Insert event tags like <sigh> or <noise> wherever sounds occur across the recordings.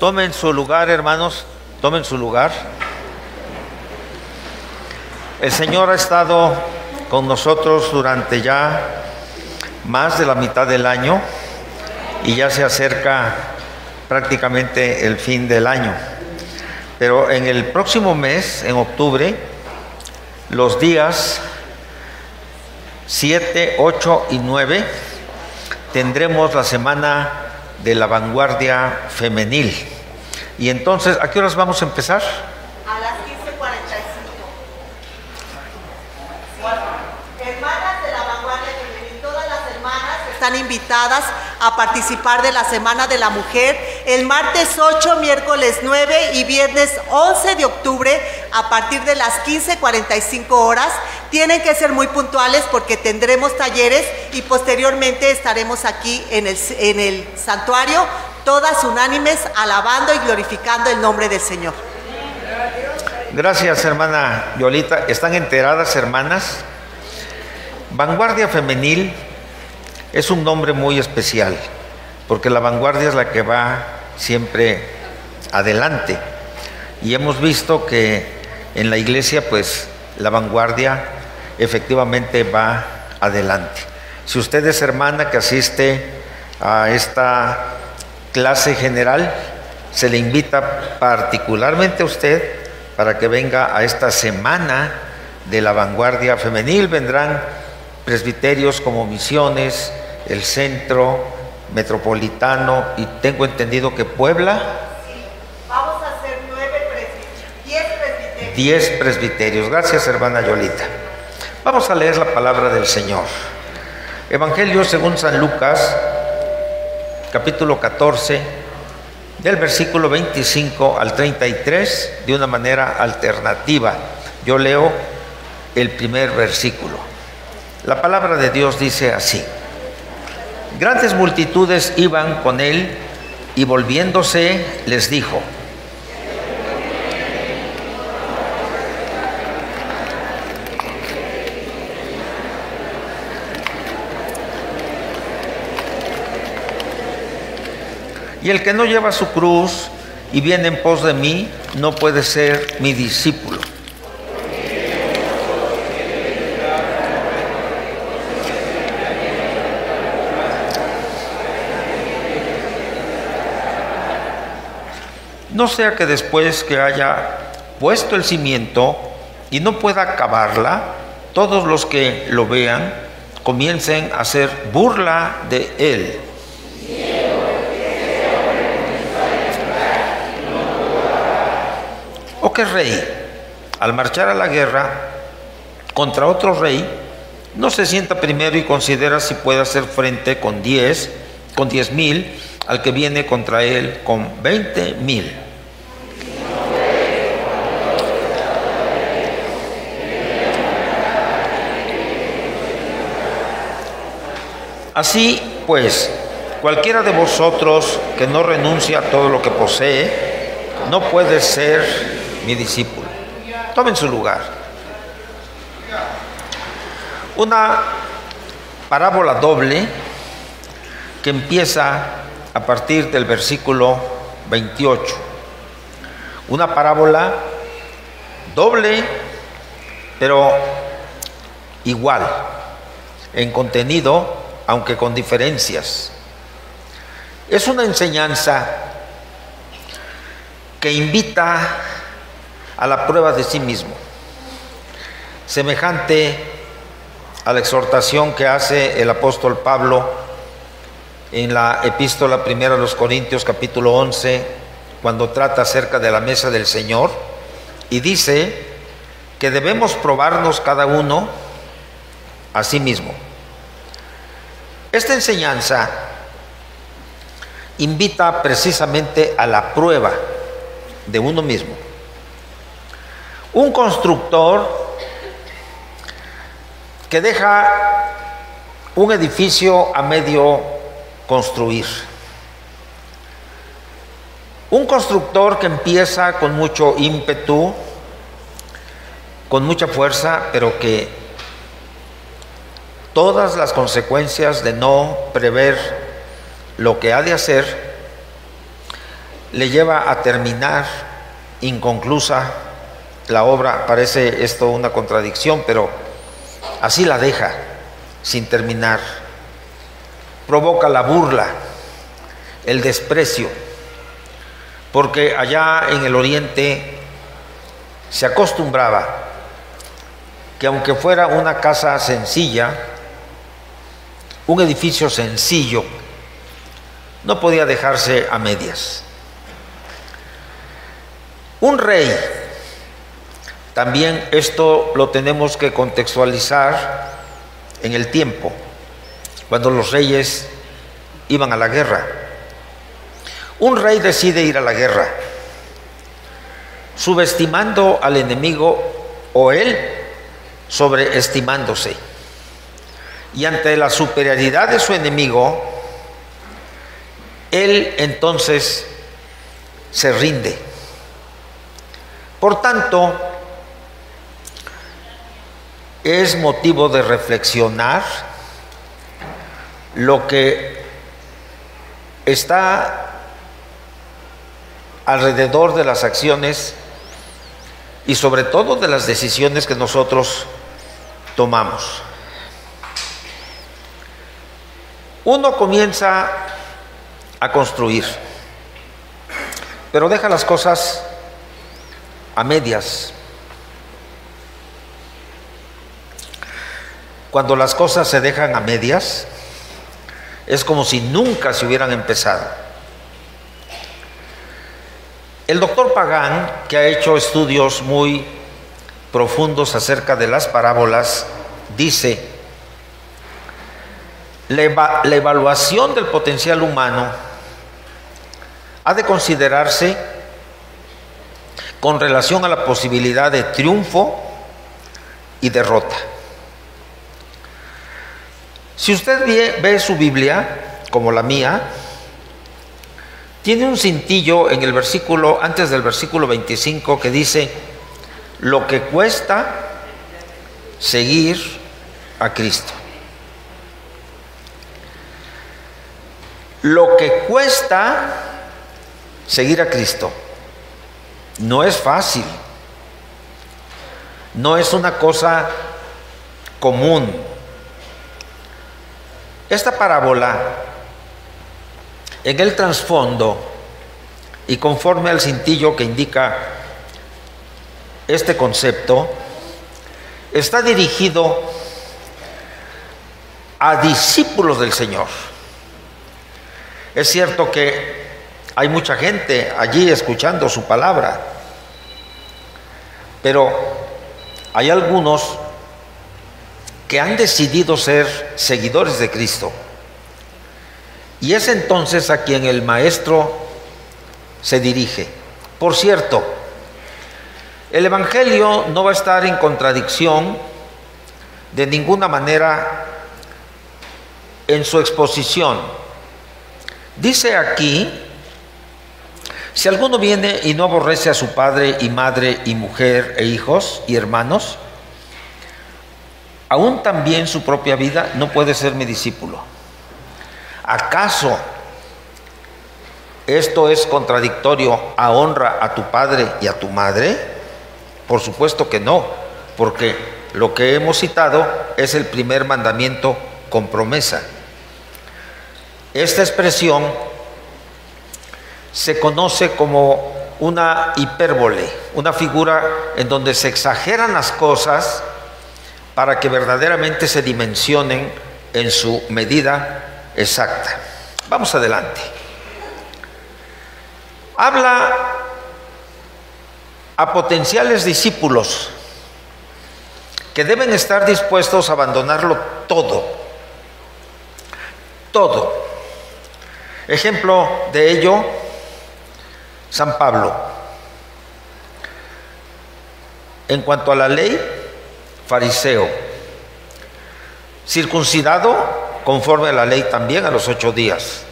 Tomen su lugar, hermanos, tomen su lugar. El Señor ha estado con nosotros durante ya más de la mitad del año y ya se acerca prácticamente el fin del año. Pero en el próximo mes, en octubre, los días 7, 8 y 9, tendremos la semana de la vanguardia femenil. Y entonces, ¿a qué horas vamos a empezar? A las 15.45. Hermanas de la vanguardia femenil, todas las hermanas están invitadas a participar de la Semana de la Mujer el martes 8, miércoles 9 y viernes 11 de octubre a partir de las 15.45 horas. Tienen que ser muy puntuales porque tendremos talleres y posteriormente estaremos aquí en el, en el santuario, todas unánimes, alabando y glorificando el nombre del Señor. Gracias, hermana Yolita. ¿Están enteradas, hermanas? Vanguardia femenil es un nombre muy especial, porque la vanguardia es la que va siempre adelante. Y hemos visto que en la iglesia, pues, la vanguardia efectivamente va adelante. Si usted es hermana que asiste a esta clase general, se le invita particularmente a usted para que venga a esta semana de la vanguardia femenil. Vendrán presbiterios como misiones, el centro metropolitano y tengo entendido que Puebla. Vamos a hacer nueve presbiterios, diez presbiterios. Diez presbiterios. Gracias, hermana Yolita. Vamos a leer la palabra del Señor. Evangelio según San Lucas, capítulo 14, del versículo 25 al 33, de una manera alternativa. Yo leo el primer versículo. La palabra de Dios dice así. Grandes multitudes iban con él y volviéndose les dijo, Y el que no lleva su cruz y viene en pos de mí, no puede ser mi discípulo. No sea que después que haya puesto el cimiento y no pueda acabarla, todos los que lo vean comiencen a hacer burla de él. ¿O qué rey, al marchar a la guerra contra otro rey, no se sienta primero y considera si puede hacer frente con diez, con diez mil, al que viene contra él con veinte mil? Así pues, cualquiera de vosotros que no renuncia a todo lo que posee, no puede ser mi discípulo. Tomen su lugar. Una parábola doble que empieza a partir del versículo 28. Una parábola doble, pero igual en contenido, aunque con diferencias. Es una enseñanza que invita a la prueba de sí mismo, semejante a la exhortación que hace el apóstol Pablo en la epístola primera a los Corintios capítulo 11, cuando trata acerca de la mesa del Señor, y dice que debemos probarnos cada uno a sí mismo. Esta enseñanza invita precisamente a la prueba de uno mismo. Un constructor que deja un edificio a medio construir. Un constructor que empieza con mucho ímpetu, con mucha fuerza, pero que todas las consecuencias de no prever lo que ha de hacer le lleva a terminar inconclusa la obra. Parece esto una contradicción, pero así la deja sin terminar. Provoca la burla, el desprecio, porque allá en el oriente se acostumbraba que aunque fuera una casa sencilla, un edificio sencillo, no podía dejarse a medias. Un rey, también esto lo tenemos que contextualizar en el tiempo, cuando los reyes iban a la guerra. Un rey decide ir a la guerra, subestimando al enemigo o él sobreestimándose. Y ante la superioridad de su enemigo, él entonces se rinde. Por tanto, es motivo de reflexionar lo que está alrededor de las acciones y sobre todo de las decisiones que nosotros tomamos. Uno comienza a construir, pero deja las cosas a medias. Cuando las cosas se dejan a medias, es como si nunca se hubieran empezado. El doctor Pagán, que ha hecho estudios muy profundos acerca de las parábolas, dice, la, evaluación del potencial humano ha de considerarse con relación a la posibilidad de triunfo y derrota. Si usted ve, su Biblia, como la mía, tiene un cintillo en el versículo, antes del versículo 25, que dice, lo que cuesta seguir a Cristo. Lo que cuesta seguir a Cristo no es fácil, no es una cosa común esta parábola, en el trasfondo y conforme al cintillo que indica este concepto, está dirigido a discípulos del Señor. Es cierto que hay mucha gente allí escuchando su palabra, pero hay algunos que han decidido ser seguidores de Cristo. Y es entonces a quien el maestro se dirige. Por cierto, el Evangelio no va a estar en contradicción de ninguna manera en su exposición. Dice aquí, si alguno viene y no aborrece a su padre y madre y mujer e hijos y hermanos, aún también su propia vida, no puede ser mi discípulo. ¿Acaso esto es contradictorio a honra a tu padre y a tu madre? Por supuesto que no, porque lo que hemos citado es el primer mandamiento con promesa. Esta expresión se conoce como una hipérbole, una figura en donde se exageran las cosas para que verdaderamente se dimensionen en su medida exacta. Vamos adelante. Habla a potenciales discípulos que deben estar dispuestos a abandonarlo todo, todo. Ejemplo de ello, San Pablo. En cuanto a la ley, fariseo, circuncidado conforme a la ley también a los ocho días,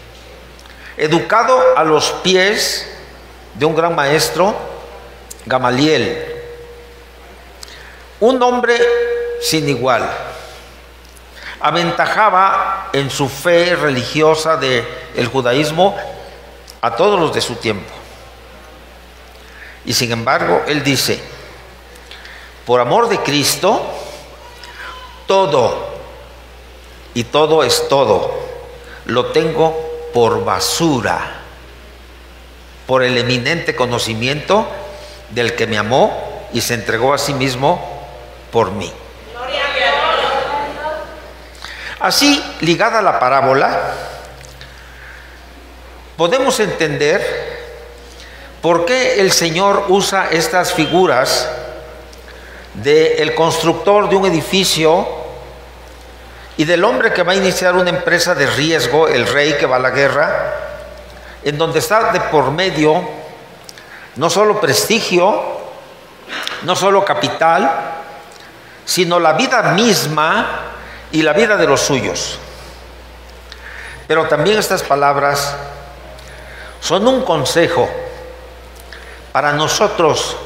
educado a los pies de un gran maestro, Gamaliel, un hombre sin igual, aventajaba en su fe religiosa del el judaísmo a todos los de su tiempo. Y sin embargo, él dice, por amor de Cristo, todo, y todo es todo, lo tengo por basura, por el eminente conocimiento del que me amó y se entregó a sí mismo por mí. Así, ligada a la parábola, podemos entender por qué el Señor usa estas figuras del constructor de un edificio y del hombre que va a iniciar una empresa de riesgo, el rey que va a la guerra, en donde está de por medio no solo prestigio, no solo capital, sino la vida misma y la vida de los suyos. Pero también estas palabras son un consejo para nosotros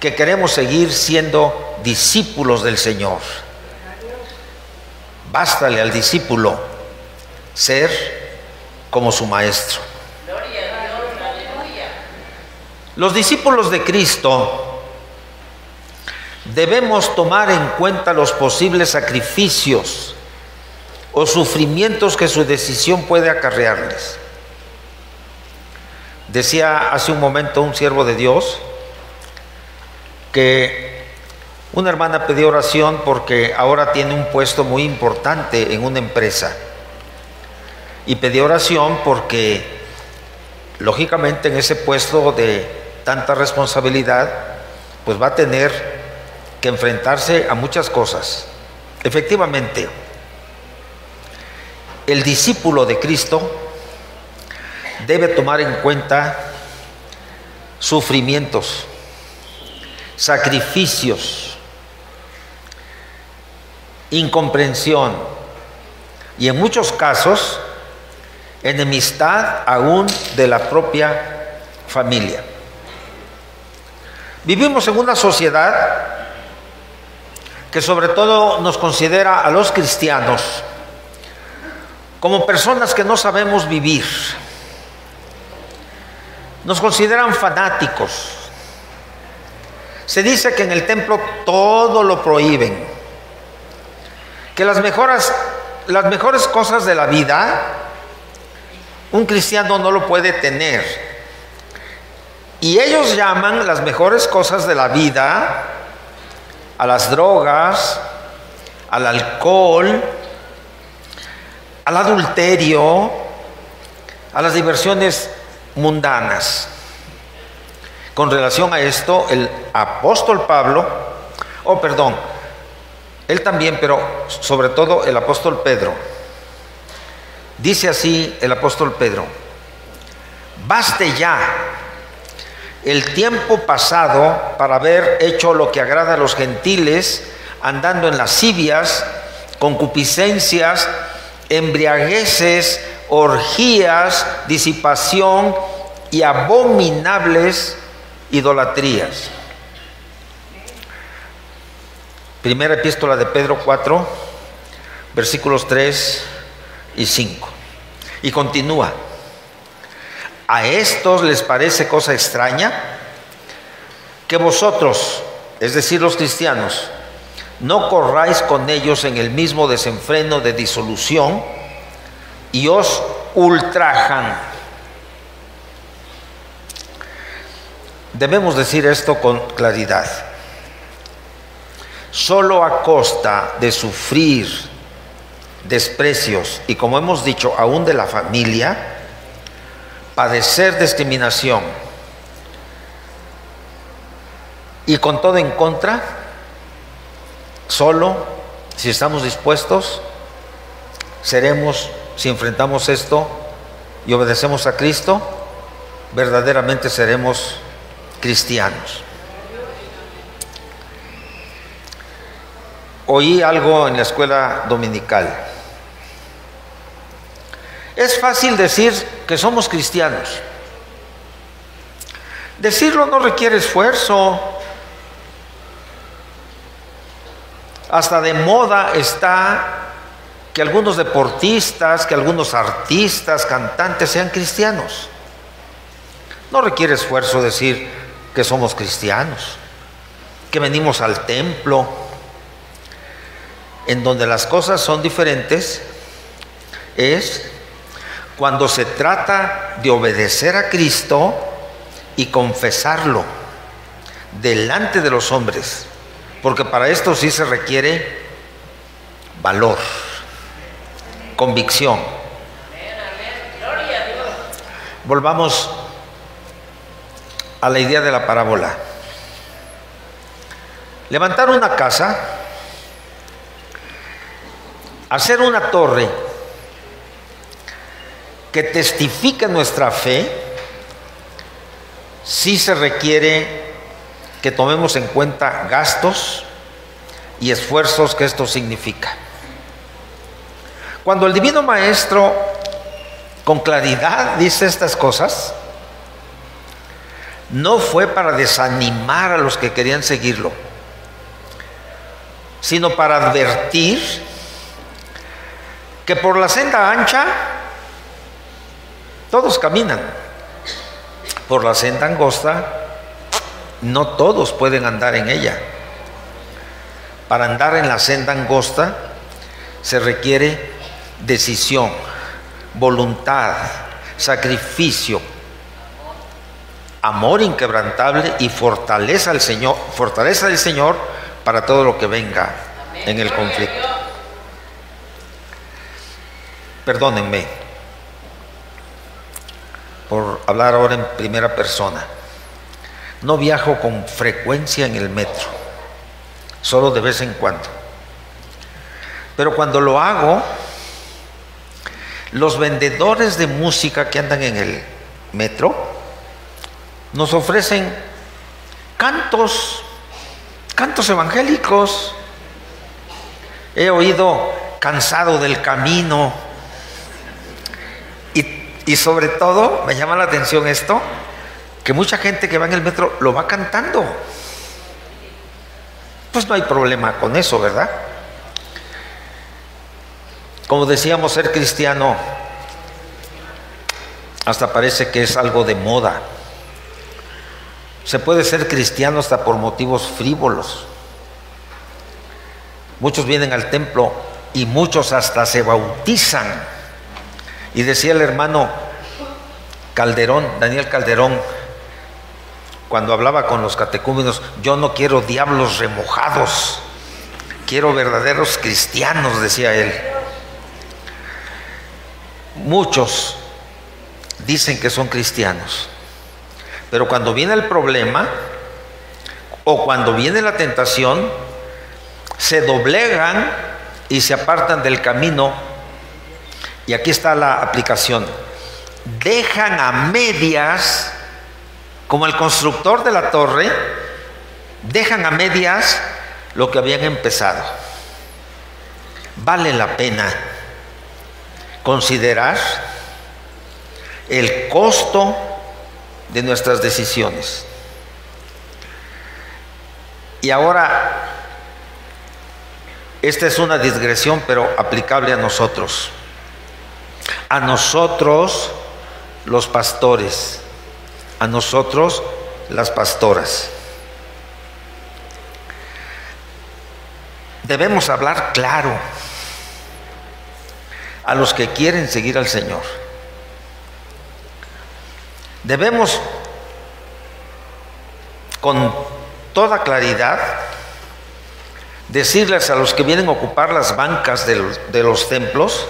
que queremos seguir siendo discípulos del Señor. Bástale al discípulo ser como su maestro. Los discípulos de Cristo debemos tomar en cuenta los posibles sacrificios o sufrimientos que su decisión puede acarrearles. Decía hace un momento un siervo de Dios que una hermana pidió oración porque ahora tiene un puesto muy importante en una empresa. Y pidió oración porque, lógicamente, en ese puesto de tanta responsabilidad, pues va a tener que enfrentarse a muchas cosas. Efectivamente, el discípulo de Cristo debe tomar en cuenta sufrimientos, sacrificios, incomprensión y en muchos casos enemistad aún de la propia familia. Vivimos en una sociedad que sobre todo nos considera a los cristianos como personas que no sabemos vivir. Nos consideran fanáticos, se dice que en el templo todo lo prohíben, que las mejores, las mejores cosas de la vida un cristiano no lo puede tener. Y ellos llaman las mejores cosas de la vida a las drogas, al alcohol, al adulterio, a las diversiones mundanas. Con relación a esto, el apóstol Pablo, oh perdón, él también, pero sobre todo el apóstol Pedro, dice así el apóstol Pedro, baste ya el tiempo pasado para haber hecho lo que agrada a los gentiles, andando en lascivias, concupiscencias, embriagueces, orgías, disipación y abominables idolatrías. Primera epístola de Pedro 4, versículos 3 y 5. Y continúa. ¿A estos les parece cosa extraña que vosotros, es decir, los cristianos, no corráis con ellos en el mismo desenfreno de disolución y os ultrajan? Debemos decir esto con claridad. Solo a costa de sufrir desprecios y como hemos dicho, aún de la familia, padecer discriminación y con todo en contra, solo si estamos dispuestos, seremos, si enfrentamos esto y obedecemos a Cristo, verdaderamente seremos cristianos. Oí algo en la escuela dominical. Es fácil decir que somos cristianos. Decirlo no requiere esfuerzo. Hasta de moda está que algunos deportistas, que algunos artistas, cantantes sean cristianos. No requiere esfuerzo decir, que somos cristianos, que venimos al templo, en donde las cosas son diferentes, es cuando se trata de obedecer a Cristo y confesarlo delante de los hombres, porque para esto sí se requiere valor, convicción. Volvamos a la idea de la parábola. Levantar una casa, hacer una torre que testifique nuestra fe, sí se requiere que tomemos en cuenta gastos y esfuerzos que esto significa. Cuando el Divino Maestro con claridad dice estas cosas, no fue para desanimar a los que querían seguirlo, sino para advertir que por la senda ancha todos caminan, por la senda angosta no todos pueden andar en ella. Para andar en la senda angosta se requiere decisión, voluntad, sacrificio, amor inquebrantable y fortaleza al Señor, fortaleza del Señor para todo lo que venga en el conflicto. Perdónenme por hablar ahora en primera persona. No viajo con frecuencia en el metro, solo de vez en cuando. Pero cuando lo hago, los vendedores de música que andan en el metro nos ofrecen cantos, cantos evangélicos. He oído cansado del camino. Y, y, sobre todo, me llama la atención esto, que mucha gente que va en el metro lo va cantando. Pues no hay problema con eso, ¿verdad? Como decíamos, ser cristiano hasta parece que es algo de moda. Se puede ser cristiano hasta por motivos frívolos. Muchos vienen al templo y muchos hasta se bautizan. Y decía el hermano Calderón, Daniel Calderón, cuando hablaba con los catecúmenos, yo no quiero diablos remojados, quiero verdaderos cristianos, decía él. Muchos dicen que son cristianos, pero cuando viene el problema o cuando viene la tentación, se doblegan y se apartan del camino. Y aquí está la aplicación. Dejan a medias, como el constructor de la torre, dejan a medias lo que habían empezado. Vale la pena considerar el costo de nuestras decisiones. Y ahora, esta es una digresión, pero aplicable a nosotros. A nosotros, los pastores. A nosotros, las pastoras. Debemos hablar claro a los que quieren seguir al Señor. Debemos con toda claridad decirles a los que vienen a ocupar las bancas de los, templos,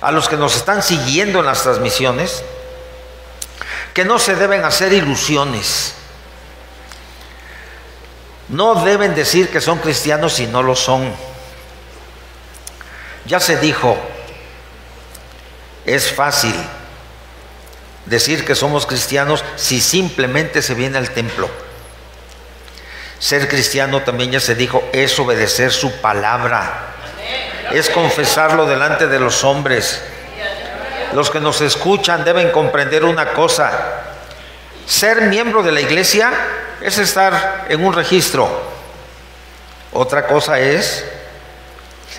a los que nos están siguiendo en las transmisiones, que no se deben hacer ilusiones. No deben decir que son cristianos si no lo son. Ya se dijo, es fácil decir que somos cristianos si simplemente se viene al templo. Ser cristiano también ya se dijo, es obedecer su palabra, es confesarlo delante de los hombres. Los que nos escuchan deben comprender una cosa, ser miembro de la iglesia es estar en un registro. Otra cosa es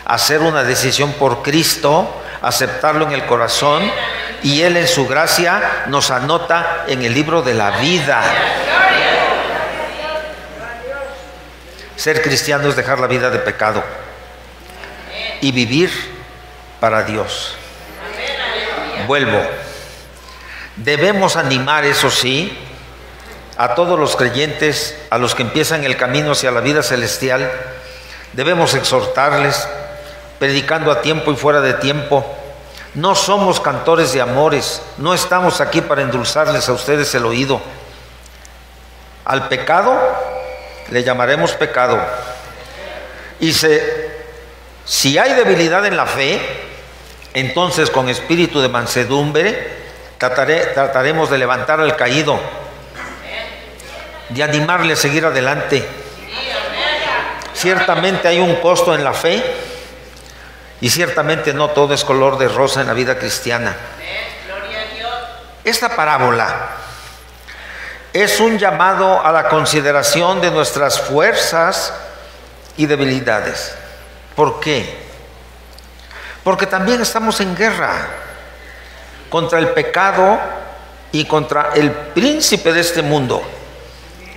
hacer una decisión por Cristo aceptarlo en el corazón y Él en su gracia nos anota en el libro de la vida. Ser cristiano es dejar la vida de pecado y vivir para Dios. Vuelvo. Debemos animar, eso sí, a todos los creyentes, a los que empiezan el camino hacia la vida celestial, debemos exhortarles, predicando a tiempo y fuera de tiempo. No somos cantores de amores, no estamos aquí para endulzarles a ustedes el oído. Al pecado le llamaremos pecado. Y si hay debilidad en la fe, entonces con espíritu de mansedumbre trataremos de levantar al caído, de animarle a seguir adelante. Ciertamente hay un costo en la fe y ciertamente no todo es color de rosa en la vida cristiana. Esta parábola es un llamado a la consideración de nuestras fuerzas y debilidades. ¿Por qué? Porque también estamos en guerra contra el pecado y contra el príncipe de este mundo.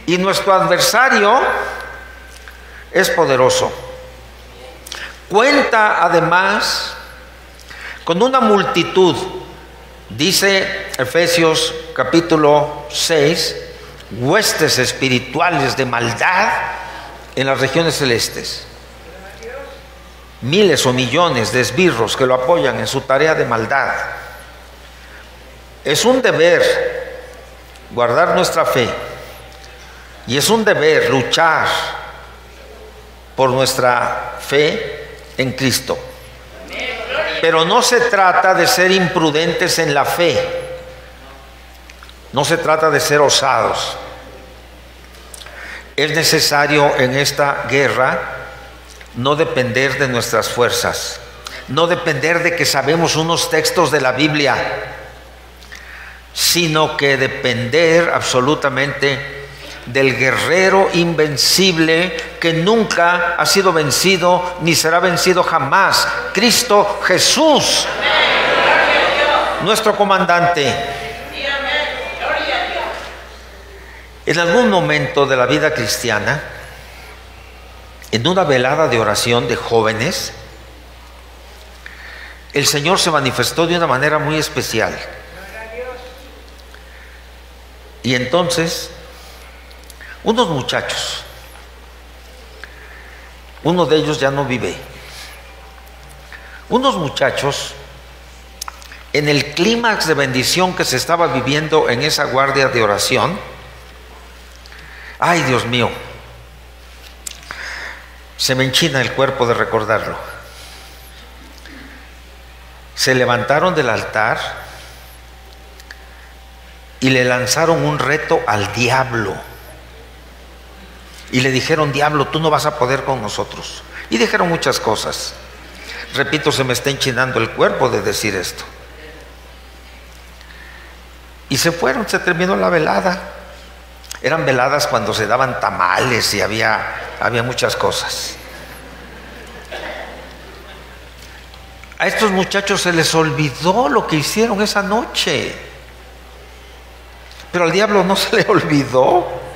Y nuestro adversario es poderoso. Cuenta además con una multitud, dice Efesios capítulo 6, huestes espirituales de maldad en las regiones celestes. Miles o millones de esbirros que lo apoyan en su tarea de maldad. Es un deber guardar nuestra fe y es un deber luchar por nuestra fe en Cristo. Pero no se trata de ser imprudentes en la fe no se trata de ser osados. Es necesario en esta guerra no depender de nuestras fuerzas, no depender de que sabemos unos textos de la Biblia, sino que depender absolutamente del guerrero invencible que nunca ha sido vencido ni será vencido jamás, Cristo Jesús, nuestro comandante. En algún momento de la vida cristiana, en una velada de oración de jóvenes, el Señor se manifestó de una manera muy especial. Y entonces, unos muchachos, uno de ellos ya no vive, unos muchachos, en el clímax de bendición que se estaba viviendo en esa guardia de oración, Ay, Dios mío, se me enchina el cuerpo de recordarlo. Se levantaron del altar y le lanzaron un reto al diablo. Y le dijeron, diablo, tú no vas a poder con nosotros. Y dijeron muchas cosas. Repito, se me está enchinando el cuerpo de decir esto. Y se fueron, se terminó la velada. Eran veladas cuando se daban tamales y había, había muchas cosas. A estos muchachos se les olvidó lo que hicieron esa noche. Pero al diablo no se le <laughs> olvidó.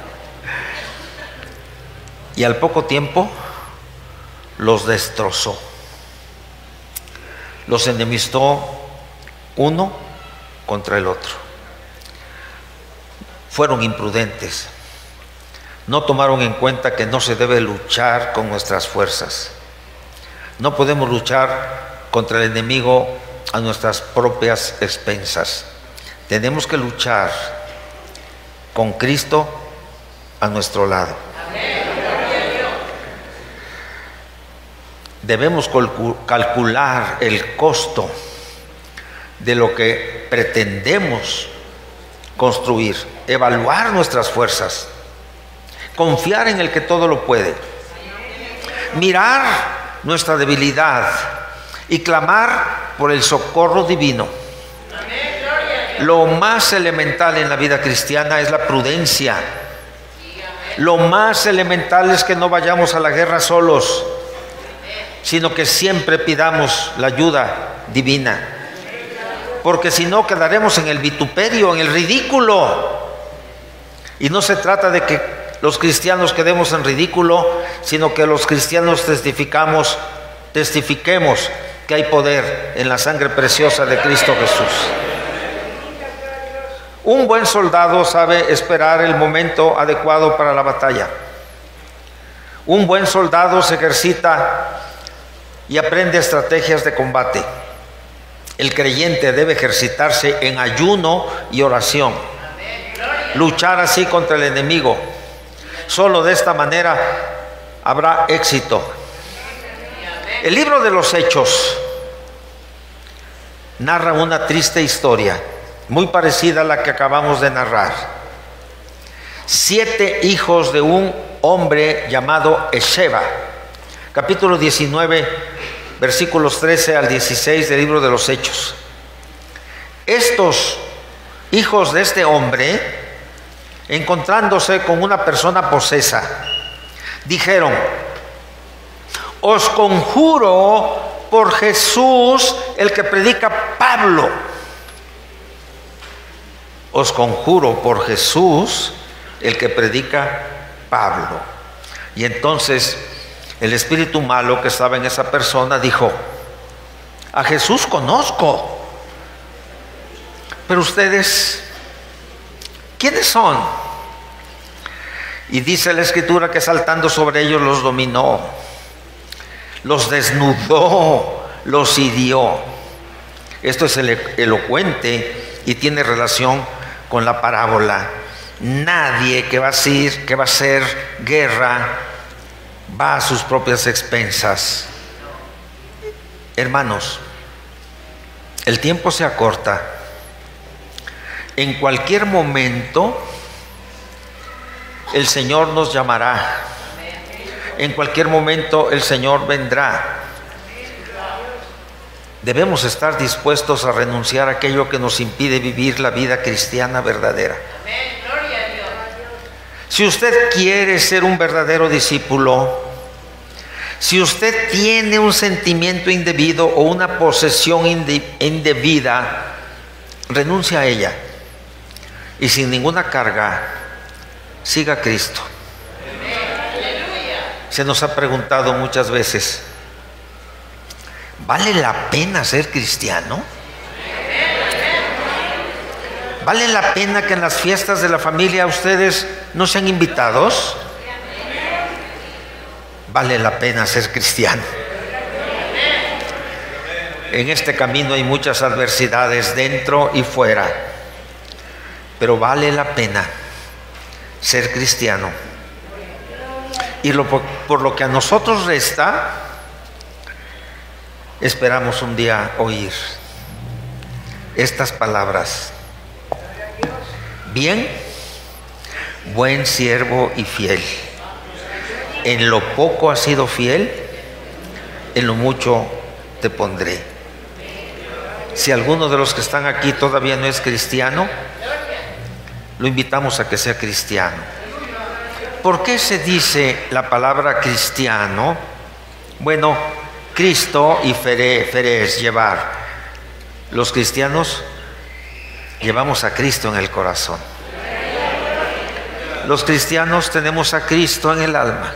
Y al poco tiempo los destrozó. Los enemistó uno contra el otro fueron imprudentes. No tomaron en cuenta que no se debe luchar con nuestras fuerzas. No podemos luchar contra el enemigo a nuestras propias expensas. Tenemos que luchar con Cristo a nuestro lado. Debemos calcular el costo de lo que pretendemos construir, evaluar nuestras fuerzas, confiar en el que todo lo puede, mirar nuestra debilidad y clamar por el socorro divino. Lo más elemental en la vida cristiana es la prudencia. Lo más elemental es que no vayamos a la guerra solos, sino que siempre pidamos la ayuda divina porque si no quedaremos en el vituperio, en el ridículo. Y no se trata de que los cristianos quedemos en ridículo, sino que los cristianos testificamos, testifiquemos que hay poder en la sangre preciosa de Cristo Jesús. Un buen soldado sabe esperar el momento adecuado para la batalla. Un buen soldado se ejercita y aprende estrategias de combate. El creyente debe ejercitarse en ayuno y oración. Luchar así contra el enemigo. Solo de esta manera habrá éxito. El libro de los Hechos narra una triste historia, muy parecida a la que acabamos de narrar. Siete hijos de un hombre llamado Esheba. Capítulo 19, versículos 13 al 16 del libro de los Hechos. Estos hijos de este hombre, encontrándose con una persona posesa, dijeron, os conjuro por Jesús, el que predica Pablo. Os conjuro por Jesús, el que predica Pablo. Y entonces el espíritu malo que estaba en esa persona dijo, a Jesús conozco, pero ustedes, ¿quiénes son? Y dice la escritura que saltando sobre ellos los dominó, los desnudó, los hirió. Esto es elocuente y tiene relación con la parábola Nadie que va a hacer, que va a hacer guerra va a sus propias expensas. Hermanos, el tiempo se acorta. En cualquier momento el Señor nos llamará. En cualquier momento el Señor vendrá. Debemos estar dispuestos a renunciar a aquello que nos impide vivir la vida cristiana verdadera. Si usted quiere ser un verdadero discípulo, si usted tiene un sentimiento indebido o una posesión indebida, renuncia a ella y sin ninguna carga, siga a Cristo. Se nos ha preguntado muchas veces, ¿vale la pena ser cristiano? ¿Vale la pena que en las fiestas de la familia ustedes no sean invitados? Vale la pena ser cristiano. En este camino hay muchas adversidades dentro y fuera, pero vale la pena ser cristiano. Y por lo que a nosotros resta, esperamos un día oír estas palabras. Bien, buen siervo y fiel. En lo poco has sido fiel, en lo mucho te pondré. Si alguno de los que están aquí todavía no es cristiano, lo invitamos a que sea cristiano. ¿Por qué se dice la palabra cristiano? Bueno, Cristo y es llevar. Los cristianos llevamos a Cristo en el corazón. Los cristianos tenemos a Cristo en el alma.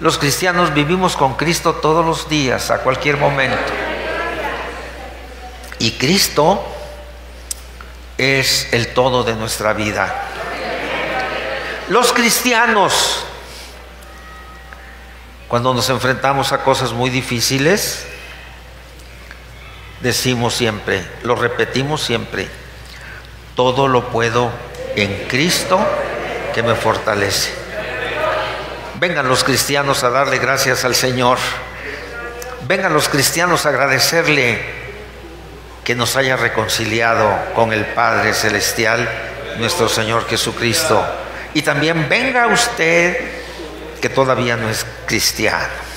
Los cristianos vivimos con Cristo todos los días, a cualquier momento. Y Cristo es el todo de nuestra vida. Los cristianos, cuando nos enfrentamos a cosas muy difíciles, decimos siempre, lo repetimos siempre, todo lo puedo en Cristo que me fortalece. Vengan los cristianos a darle gracias al Señor. Vengan los cristianos a agradecerle que nos haya reconciliado con el Padre Celestial, nuestro Señor Jesucristo. Y también venga usted que todavía no es cristiano